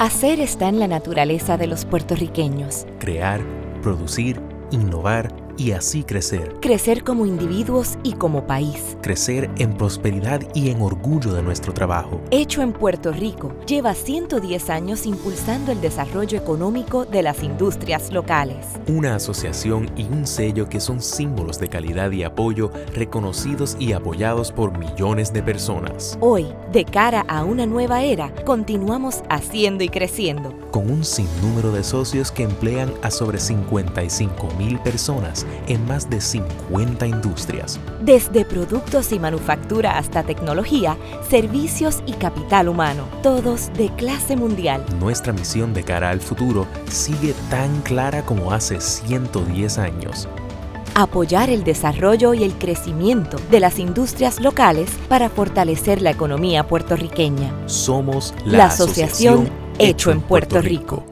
Hacer está en la naturaleza de los puertorriqueños. Crear, producir, innovar y así crecer. Crecer como individuos y como país. Crecer en prosperidad y en orgullo de nuestro trabajo. Hecho en Puerto Rico, lleva 110 años impulsando el desarrollo económico de las industrias locales. Una asociación y un sello que son símbolos de calidad y apoyo reconocidos y apoyados por millones de personas. Hoy, de cara a una nueva era, continuamos haciendo y creciendo. Con un sinnúmero de socios que emplean a sobre 55 mil personas en más de 50 industrias. Desde productos y manufactura hasta tecnología, servicios y capital humano, todos de clase mundial. Nuestra misión de cara al futuro sigue tan clara como hace 110 años. Apoyar el desarrollo y el crecimiento de las industrias locales para fortalecer la economía puertorriqueña. Somos la, Asociación, Hecho en Puerto, Rico.